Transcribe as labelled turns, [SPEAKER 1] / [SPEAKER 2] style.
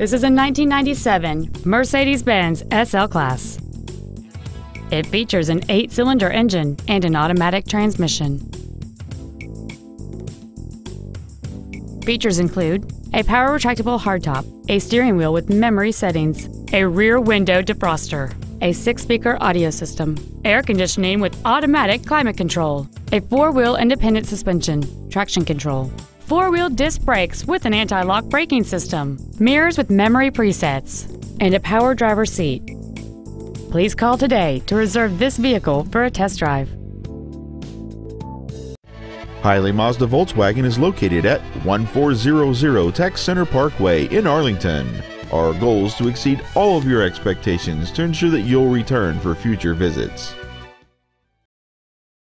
[SPEAKER 1] This is a 1997 Mercedes-Benz SL Class. It features an eight-cylinder engine and an automatic transmission. Features include a power retractable hardtop, a steering wheel with memory settings, a rear window defroster, a six-speaker audio system, air conditioning with automatic climate control, a four-wheel independent suspension, traction control, four-wheel disc brakes with an anti-lock braking system, mirrors with memory presets, and a power driver seat. Please call today to reserve this vehicle for a test drive.
[SPEAKER 2] Hiley Mazda Volkswagen is located at 1400 Tech Center Parkway in Arlington. Our goal is to exceed all of your expectations to ensure that you'll return for future visits.